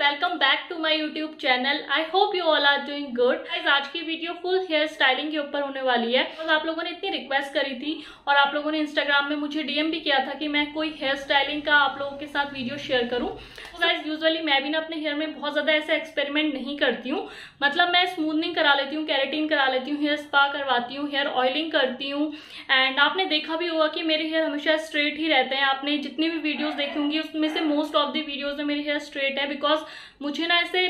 Welcome back to my YouTube channel I hope you all are doing good आज की video full hair styling के ऊपर होने वाली है। और आप लोगों ने इतनी रिक्वेस्ट करी थी और आप लोगों ने इंस्टाग्राम में मुझे डीएम भी किया था कि मैं कोई हेयर स्टाइलिंग का आप लोगों के साथ वीडियो शेयर करूँ। गाइज़ यूजुअली मैं भी ना अपने हेयर में बहुत ज़्यादा ऐसा एक्सपेरिमेंट नहीं करती हूँ। मतलब मैं स्मूदनिंग करा लेती हूँ कैरेटिन करा लेती हूँ हेयर स्पा करवाती हूँ हेयर ऑयलिंग करती हूँ। एंड आपने देखा भी होगा कि मेरे हेयर हमेशा स्ट्रेट ही रहते हैं। आपने जितनी भी वीडियोज़ देखी होंगी, उसमें से मोस्ट ऑफ़ द वीडियोज़ में मेरे हेयर स्ट्रेट है बिकॉज़ मुझे ना ऐसे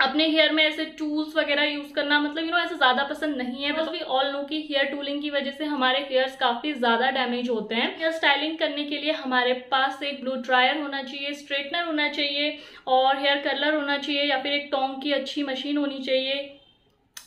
अपने हेयर में ऐसे टूल्स वगैरह यूज़ करना मतलब यू नो ऐसे ज़्यादा पसंद नहीं है। बस वी ऑल नो कि हेयर टूलिंग की वजह से हमारे हेयर्स काफ़ी ज़्यादा डैमेज होते हैं। हेयर स्टाइलिंग करने के लिए हमारे पास एक ब्लू ड्रायर होना चाहिए स्ट्रेटनर होना चाहिए और हेयर कलर होना चाहिए या फिर एक टोंग की अच्छी मशीन होनी चाहिए।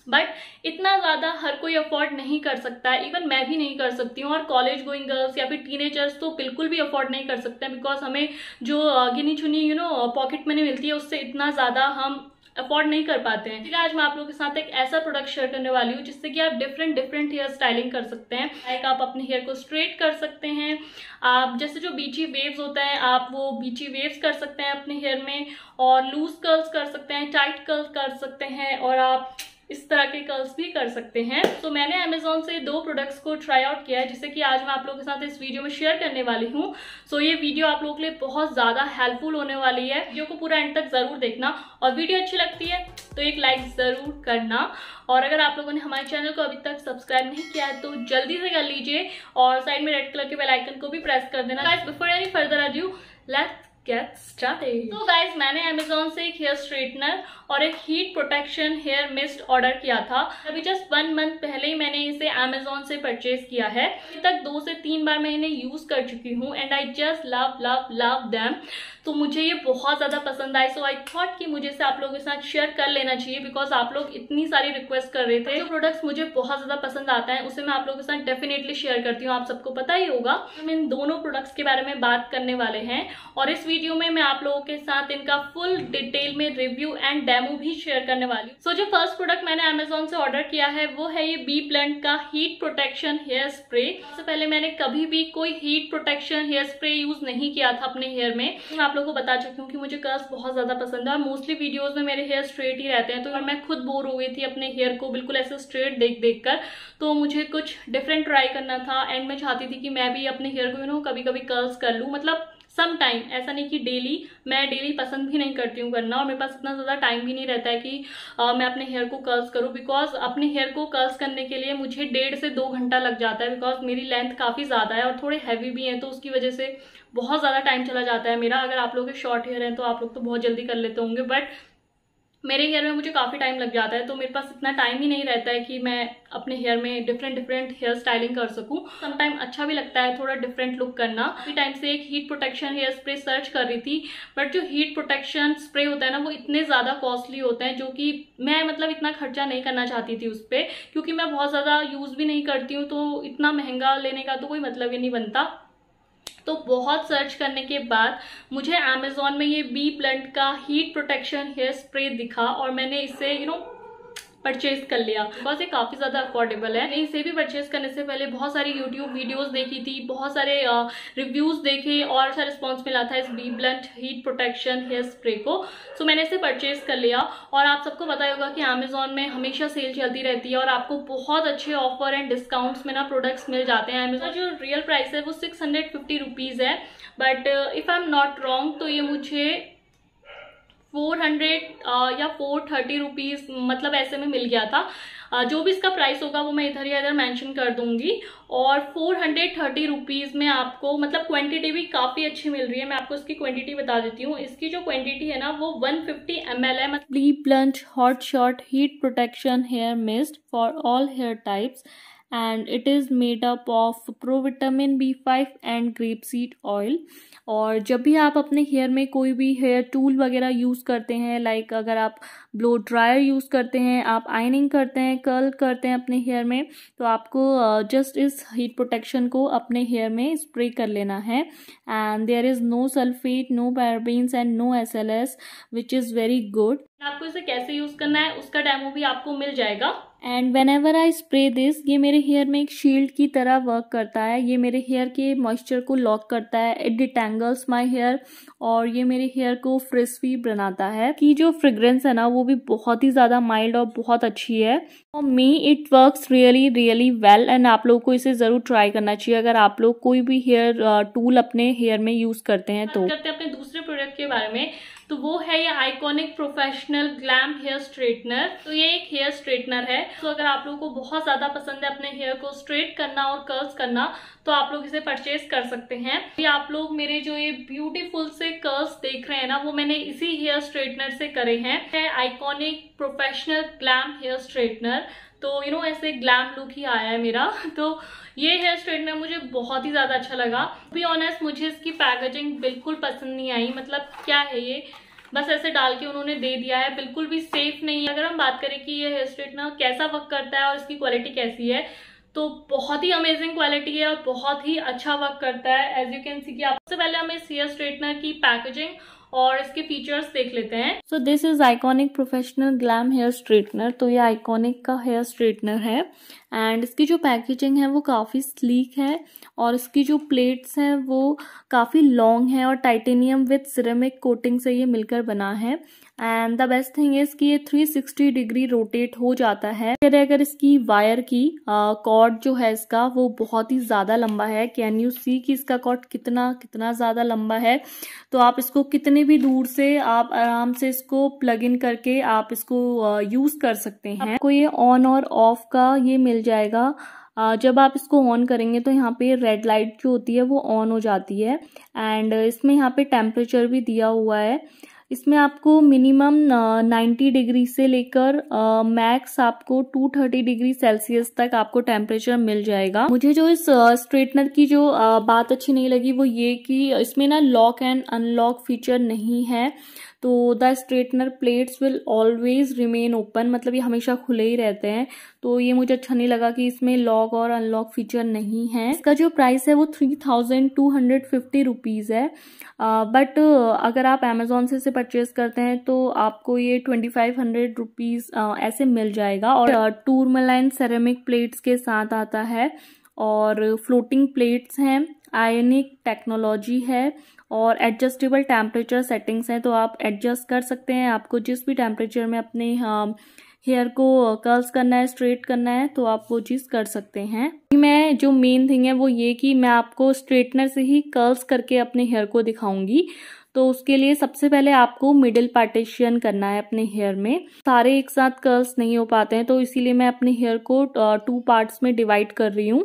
बट इतना ज़्यादा हर कोई अफोर्ड नहीं कर सकता है इवन मैं भी नहीं कर सकती हूँ। और कॉलेज गोइंग गर्ल्स या फिर टीनेजर्स तो बिल्कुल भी अफोर्ड नहीं कर सकते बिकॉज़ हमें जो गिनी चुनी यू नो पॉकेट मनी मिलती है, उससे इतना ज़्यादा हम अफोर्ड नहीं कर पाते हैं। इसलिए आज मैं आप लोगों के साथ एक ऐसा प्रोडक्ट शेयर करने वाली हूँ, जिससे कि आप डिफरेंट डिफरेंट हेयर स्टाइलिंग कर सकते हैं। लाइक आप अपने हेयर को स्ट्रेट कर सकते हैं। आप, जैसे जो बीची वेव्स होता है, आप वो बीची वेव्स कर सकते हैं अपने हेयर में। और लूज कर्ल्स कर सकते हैं टाइट कर्ल्स कर सकते हैं। और आप इस तरह के कर्ल्स भी कर सकते हैं। तो मैंने अमेजोन से दो प्रोडक्ट्स को ट्राई आउट किया है, जिसे कि आज मैं आप लोगों के साथ इस वीडियो में शेयर करने वाली हूँ। सो ये वीडियो आप लोगों के लिए बहुत ज़्यादा हेल्पफुल होने वाली है। वीडियो को पूरा एंड तक ज़रूर देखना और वीडियो अच्छी लगती है तो एक लाइक ज़रूर करना। और अगर आप लोगों ने हमारे चैनल को अभी तक सब्सक्राइब नहीं किया है तो जल्दी से कर लीजिए और साइड में रेड कलर के बेलाइकन को भी प्रेस कर देना। Before any further are you let's get started तो गाइज़ मैंने अमेजोन से एक हेयर स्ट्रेटनर और एक heat protection hair mist order किया था। अभी जस्ट वन मंथ पहले ही मैंने इसे अमेजोन से परचेज किया है। अभी तक दो से तीन बार मैं इन्हें यूज़ कर चुकी हूँ and I just love love love them तो मुझे ये बहुत ज़्यादा पसंद आए। सो आई थॉट कि मुझे इसे आप लोगों के साथ शेयर कर लेना चाहिए बिकॉज़ आप लोग इतनी सारी रिक्वेस्ट कर रहे थे। जो प्रोडक्ट्स मुझे बहुत ज़्यादा पसंद आता है, उसे मैं आप लोगों के साथ डेफिनेटली शेयर करती हूँ। आप सबको पता ही होगा। हम इन दोनों प्रोडक्ट्स के बारे में बात करने वाले हैं। और इस वीडियो में मैं आप लोगों के साथ इनका फुल डिटेल में रिव्यू एंड डेमो भी शेयर करने वाली हूँ। सो जो फ़र्स्ट प्रोडक्ट मैंने अमेजोन से ऑर्डर किया है, वो है ये बी प्लेंट का हीट प्रोटेक्शन हेयर स्प्रे सबसे पहले मैंने कभी भी कोई heat protection hair spray use नहीं किया था अपने हेयर में। मैं आप लोगों को बता चुकी हूँ कि मुझे कर्स बहुत ज़्यादा पसंद है और मोस्टली वीडियोज़ में मेरे हेयर स्ट्रेट ही रहते हैं। तो मैं खुद बोर हो गई थी अपने हेयर को बिल्कुल ऐसे स्ट्रेट देख देख कर। तो मुझे कुछ डिफरेंट ट्राई करना था। एंड मैं चाहती थी कि मैं भी अपने हेयर को यू नो कभी कभी कर्ल्स कर लूँ। मतलब सम टाइम ऐसा नहीं कि डेली मैं डेली पसंद भी नहीं करती हूँ करना और मेरे पास इतना ज़्यादा टाइम भी नहीं रहता है कि आ, मैं अपने हेयर को कर्ल्स करूँ बिकॉज़ अपने हेयर को कर्ल्स करने के लिए मुझे डेढ़ से दो घंटा लग जाता है बिकॉज़ मेरी लेंथ काफ़ी ज़्यादा है और थोड़े हैवी भी हैं तो उसकी वजह से बहुत ज़्यादा टाइम चला जाता है मेरा। अगर आप लोग के शॉर्ट हेयर हैं तो आप लोग तो बहुत जल्दी कर लेते होंगे बट मेरे हेयर में मुझे काफ़ी टाइम लग जाता है तो मेरे पास इतना टाइम ही नहीं रहता है कि मैं अपने हेयर में डिफरेंट डिफरेंट हेयर स्टाइलिंग कर सकूँ। समटाइम अच्छा भी लगता है थोड़ा डिफरेंट लुक करना। काफ़ी टाइम से एक heat protection hair spray search कर रही थी बट जो हीट प्रोटेक्शन स्प्रे होता है ना, वो इतने ज़्यादा कॉस्टली होते हैं, जो कि मैं मतलब इतना खर्चा नहीं करना चाहती थी उस पर क्योंकि मैं बहुत ज़्यादा यूज़ भी नहीं करती हूँ तो इतना महँगा लेने का तो कोई मतलब ही नहीं बनता। तो बहुत सर्च करने के बाद मुझे अमेजोन में ये बी प्लंट का हीट प्रोटेक्शन हेयर स्प्रे दिखा और मैंने इसे यू नो परचेज कर लिया। बस ये काफ़ी ज़्यादा अफोर्डेबल है। इसे भी परचेज करने से पहले बहुत सारी यूट्यूब वीडियोस देखी थी, बहुत सारे रिव्यूज़ देखे और अच्छा रिस्पॉन्स मिला था इस b blunt heat protection hair spray को। सो मैंने इसे परचेज कर लिया और आप सबको पता होगा कि अमेजोन में हमेशा सेल चलती रहती है और आपको बहुत अच्छे ऑफ़र एंड डिस्काउंट्स में ना प्रोडक्ट्स मिल जाते हैं। अमेजोन जो रियल प्राइस है वो सिक्स हंड्रेड फिफ्टी रुपीज़ है। But if I am not wrong तो ये मुझे फोर हंड्रेड या फोर थर्टी रुपीज़ मतलब ऐसे में मिल गया था। जो भी इसका प्राइस होगा वो मैं इधर या इधर मेंशन कर दूँगी। और फोर हंड्रेड थर्टी रुपीज़ में आपको मतलब क्वांटिटी भी काफ़ी अच्छी मिल रही है। मैं आपको इसकी क्वांटिटी बता देती हूँ। इसकी जो क्वांटिटी है ना, वो वन फिफ्टी एम एल है मतलब blunt hot shot heat protection hair mist for all hair types and it is made up of provitamin B five and grape seed oil और जब भी आप अपने हेयर में कोई भी हेयर टूल वगैरह यूज़ करते हैं लाइक अगर आप ब्लो ड्रायर यूज़ करते हैं आप आइनिंग करते हैं कर्ल करते हैं अपने हेयर में तो आपको जस्ट इस हीट प्रोटेक्शन को अपने हेयर में स्प्रे कर लेना है। And there is no sulphate no parabens and no S L S which is very good आपको इसे कैसे यूज़ करना है उसका डेमो भी आपको मिल जाएगा। And whenever I spray this ये मेरे हेयर में एक शील्ड की तरह वर्क करता है। ये मेरे हेयर के मॉइस्चर को लॉक करता है इट डिटेंगल्स माई हेयर और ये मेरे हेयर को फ्रिस्वी बनाता है। कि जो फ्रेग्रेंस है ना वो भी बहुत ही ज़्यादा माइल्ड और बहुत अच्छी है। और me it works really really well and आप लोग को इसे ज़रूर ट्राई करना चाहिए। अगर आप लोग कोई भी हेयर टूल uh, अपने हेयर में यूज़ करते हैं तो। करते हैं अपने दूसरे प्रोडक्ट के बारे में। तो वो है ये iconic professional glam hair straightener तो ये एक हेयर स्ट्रेटनर है। तो अगर आप लोगों को बहुत ज़्यादा पसंद है अपने हेयर को स्ट्रेट करना और कर्ल्स करना तो आप लोग इसे परचेज कर सकते हैं। ये आप लोग मेरे जो ये ब्यूटीफुल से कर्ल्स देख रहे हैं ना, वो मैंने इसी हेयर स्ट्रेटनर से करे हैं। Iconic professional glam hair straightener तो यू नो ऐसे ग्लैम लुक ही आया है मेरा। तो ये हेयर स्ट्रेटनर मुझे बहुत ही ज़्यादा अच्छा लगा। बी ऑनेस्ट मुझे इसकी पैकेजिंग बिल्कुल पसंद नहीं आई। मतलब क्या है ये? बस ऐसे डाल के उन्होंने दे दिया है। बिल्कुल भी सेफ़ नहीं है। अगर हम बात करें कि ये हेयर स्ट्रेटनर कैसा वर्क करता है और इसकी क्वालिटी कैसी है तो बहुत ही अमेजिंग क्वालिटी है और बहुत ही अच्छा वर्क करता है। एज यू कैन सी कि सबसे पहले हमें इस हेयर स्ट्रेटनर की पैकेजिंग और इसके फीचर्स देख लेते हैं। So this is iconic professional glam hair straightener तो ये आइकॉनिक का हेयर स्ट्रेटनर है। एंड इसकी जो पैकेजिंग है वो काफ़ी स्लीक है और इसकी जो प्लेट्स हैं वो काफ़ी लॉन्ग है और टाइटेनियम विथ सिरेमिक कोटिंग से ये मिलकर बना है। And the best thing is कि ये 360 डिग्री रोटेट हो जाता है। फिर अगर इसकी वायर की कॉर्ड जो है इसका वो बहुत ही ज़्यादा लंबा है। कैन यू सी कि इसका कॉर्ड कितना कितना ज़्यादा लंबा है? तो आप इसको कितने भी दूर से आप आराम से इसको प्लग इन करके आप इसको यूज़ कर सकते हैं। आपको ये ऑन और ऑफ़ का ये मिल जाएगा। जब आप इसको ऑन करेंगे तो यहाँ पे रेड लाइट जो होती है वो ऑन हो जाती है। एंड इसमें यहाँ पे टेम्परेचर भी दिया हुआ है। इसमें आपको मिनिमम नाइन्टी डिग्री से लेकर मैक्स आपको टू थर्टी डिग्री सेल्सियस तक आपको टेम्परेचर मिल जाएगा। मुझे जो इस स्ट्रेटनर की जो बात अच्छी नहीं लगी वो ये कि इसमें ना लॉक एंड अनलॉक फीचर नहीं है। तो the straightener plates will always remain open मतलब ये हमेशा खुले ही रहते हैं। तो ये मुझे अच्छा नहीं लगा कि इसमें लॉक और अनलॉक फीचर नहीं है। इसका जो प्राइस है वो three thousand two hundred fifty rupees है। बट अगर आप अमेजोन से इसे परचेज करते हैं तो आपको ये ट्वेंटी फाइव हंड्रेड रुपीज़ ऐसे मिल जाएगा। और टूरमलाइन सेरेमिक प्लेट्स के साथ आता है और फ्लोटिंग प्लेट्स हैं। आयनिक टेक्नोलॉजी है। और एडजस्टेबल टेम्परेचर सेटिंग्स हैं तो आप एडजस्ट कर सकते हैं। आपको जिस भी टेम्परेचर में अपने हेयर को कर्ल्स करना है स्ट्रेट करना है तो आप वो चीज़ कर सकते हैं। मैं, जो मेन थिंग है वो ये कि मैं आपको स्ट्रेटनर से ही कर्ल्स करके अपने हेयर को दिखाऊँगी। तो उसके लिए सबसे पहले आपको मिडिल पार्टीशन करना है अपने हेयर में। सारे एक साथ कर्ल्स नहीं हो पाते हैं तो इसीलिए मैं अपने हेयर को टू पार्ट्स में डिवाइड कर रही हूँ।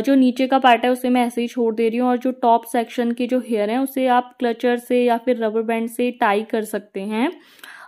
जो नीचे का पार्ट है उसे मैं ऐसे ही छोड़ दे रही हूँ और जो टॉप सेक्शन के जो हेयर हैं उसे आप क्लचर से या फिर रबर बैंड से टाई कर सकते हैं।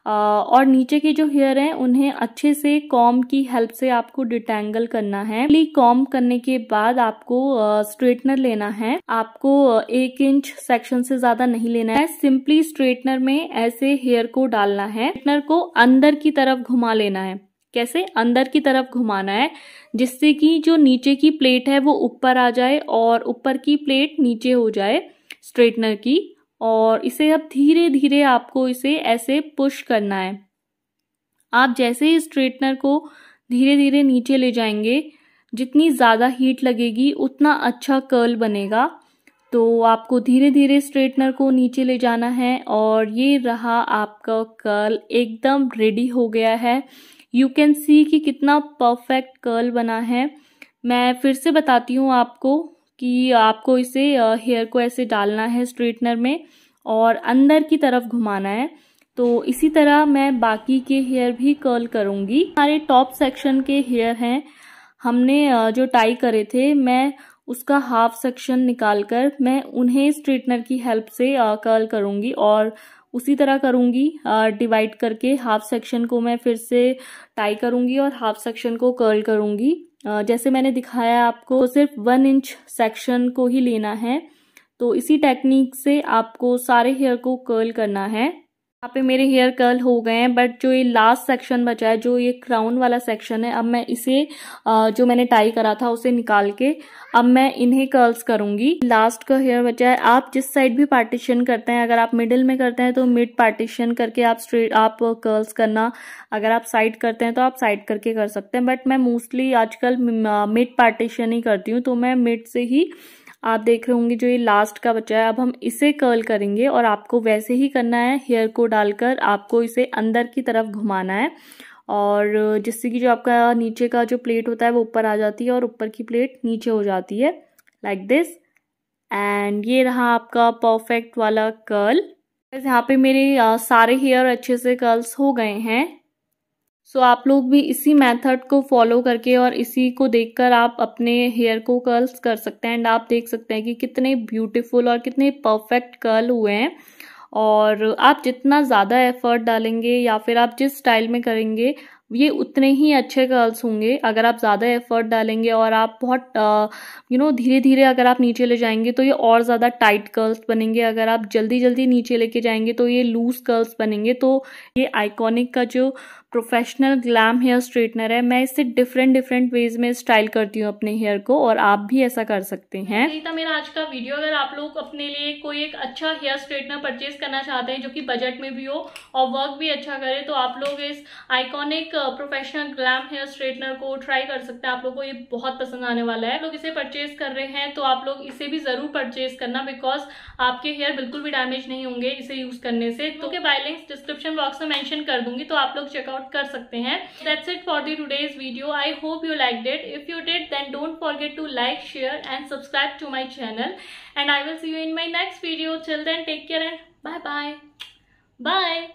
और नीचे के जो हेयर हैं, उन्हें अच्छे से कॉम की हेल्प से आपको डिटेंगल करना है। कॉम करने के बाद आपको स्ट्रेटनर लेना है। आपको एक इंच सेक्शन से ज़्यादा नहीं लेना है। सिंपली स्ट्रेटनर में ऐसे हेयर को डालना है। स्ट्रेटनर को अंदर की तरफ़ घुमा लेना है। कैसे? अंदर की तरफ़ घुमाना है, जिससे कि जो नीचे की प्लेट है, वो ऊपर आ जाए और ऊपर की प्लेट नीचे हो जाए स्ट्रेटनर की। और इसे अब धीरे धीरे आपको इसे ऐसे पुश करना है। आप जैसे ही स्ट्रेटनर को धीरे धीरे नीचे ले जाएँगे, जितनी ज़्यादा हीट लगेगी, उतना अच्छा कर्ल बनेगा। तो आपको धीरे धीरे स्ट्रेटनर को नीचे ले जाना है और ये रहा आपका कर्ल एकदम रेडी हो गया है। यू कैन सी कि कितना परफेक्ट कर्ल बना है। मैं फिर से बताती हूँ आपको कि आपको इसे हेयर को ऐसे डालना है स्ट्रेटनर में और अंदर की तरफ़ घुमाना है। तो इसी तरह मैं बाकी के हेयर भी कर्ल करूँगी। हमारे टॉप सेक्शन के हेयर हैं। हमने जो टाई करे थे, मैं उसका हाफ़ सेक्शन निकाल कर मैं उन्हें स्ट्रेटनर की हेल्प से कर्ल करूँगी और उसी तरह करूँगी डिवाइड करके हाफ़ सेक्शन को मैं फिर से टाई करूँगी और हाफ़ सेक्शन को कर्ल करूँगी। जैसे मैंने दिखाया आपको, सिर्फ़ वन इंच सेक्शन को ही लेना है। तो इसी टेक्निक से आपको सारे हेयर को कर्ल करना है। यहाँ पे मेरे हेयर कर्ल हो गए हैं बट जो ये लास्ट सेक्शन बचा है, जो ये क्राउन वाला सेक्शन है, अब मैं इसे जो मैंने टाई करा था, उसे निकाल के अब मैं इन्हें कर्ल्स करूँगी। लास्ट का हेयर बचा है। आप जिस साइड भी पार्टीशन करते हैं, अगर आप मिडिल में करते हैं तो मिड पार्टीशन करके आप स्ट्रेट आप कर्ल्स करना। अगर आप साइड करते हैं तो आप साइड करके कर सकते हैं। बट मैं मोस्टली आजकल मिड पार्टीशन ही करती हूँ तो मैं मिड से ही आप देख रहे होंगे जो ये लास्ट का बचा है, अब हम इसे कर्ल करेंगे और आपको वैसे ही करना है हेयर को डालकर आपको इसे अंदर की तरफ़ घुमाना है और जिससे कि जो आपका नीचे का जो प्लेट होता है वो ऊपर आ जाती है और ऊपर की प्लेट नीचे हो जाती है लाइक दिस एंड ये रहा आपका परफेक्ट वाला कर्ल यहाँ पे मेरे सारे हेयर अच्छे से कर्ल्स हो गए हैं। सो आप लोग भी इसी मेथड को फॉलो करके और इसी को देखकर आप अपने हेयर को कर्ल्स कर सकते हैं। एंड आप देख सकते हैं कि कितने ब्यूटीफुल और कितने परफेक्ट कर्ल हुए हैं। और आप जितना ज़्यादा एफर्ट डालेंगे या फिर आप जिस स्टाइल में करेंगे, ये उतने ही अच्छे कर्ल्स होंगे। अगर आप ज़्यादा एफर्ट डालेंगे और आप बहुत यू नो धीरे धीरे अगर आप नीचे ले जाएँगे तो ये और ज़्यादा टाइट कर्ल्स बनेंगे। अगर आप जल्दी जल्दी नीचे लेके जाएँगे तो ये लूज कर्ल्स बनेंगे। तो ये आइकॉनिक का जो प्रोफेशनल ग्लैम हेयर स्ट्रेटनर है। मैं इससे डिफरेंट डिफरेंट वेज में स्टाइल करती हूँ अपने हेयर को और आप भी ऐसा कर सकते हैं। था मेरा आज का वीडियो अगर आप लोग अपने लिए कोई एक अच्छा हेयर स्ट्रेटनर परचेज करना चाहते हैं, जो कि बजट में भी हो और वर्क भी अच्छा करे तो आप लोग इस iconic professional glam hair straightener को ट्राई कर सकते हैं। आप लोग को ये बहुत पसंद आने वाला है। लोग इसे परचेज कर रहे हैं तो आप लोग इसे भी ज़रूर परचेज करना बिकॉज़ आपके हेयर बिल्कुल भी डैमेज नहीं होंगे इसे यूज़ करने से। तो के बाय लिंक्स डिस्क्रिप्शन बॉक्स में मैंशन कर दूँगी तो आप लोग चेकआउट आउट कर सकते हैं. That's it for the today's video I hope you liked it if you did then don't forget to like share and subscribe to my channel and I will see you in my next video till then take care and bye bye bye